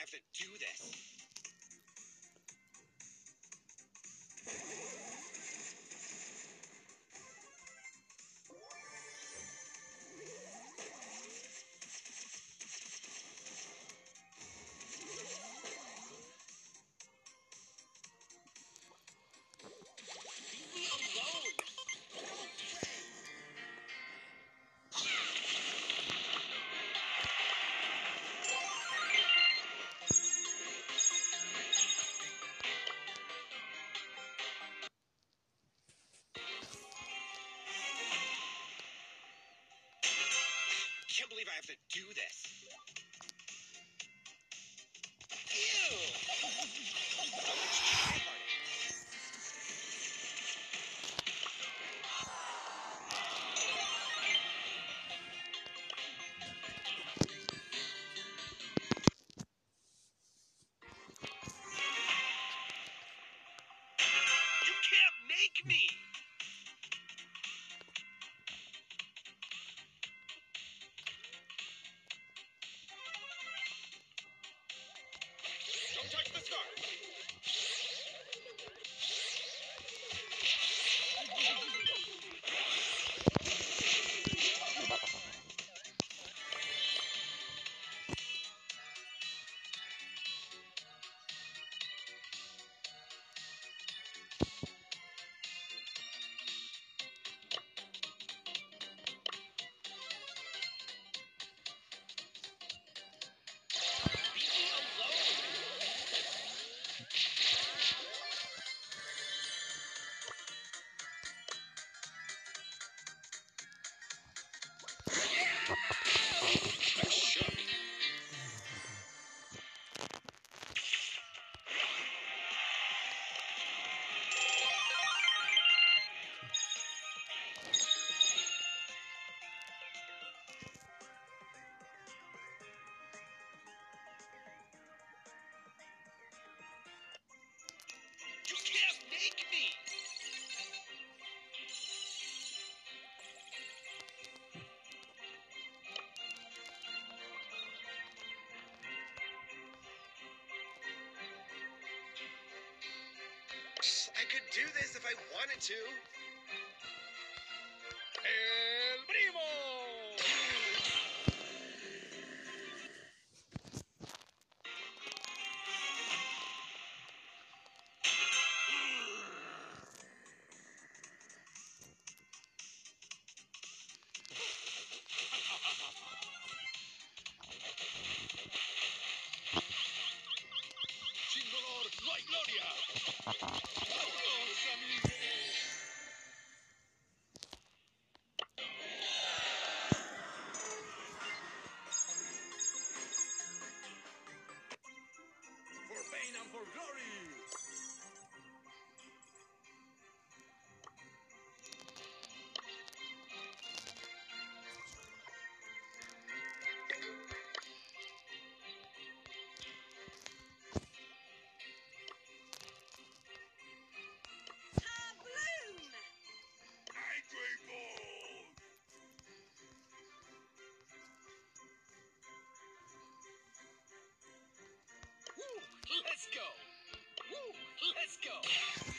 I have to do this. Can't believe I have to do this. Ew! You can't make me! To. El Primo! Sin dolor no hay gloria. Go! Woo! Let's go!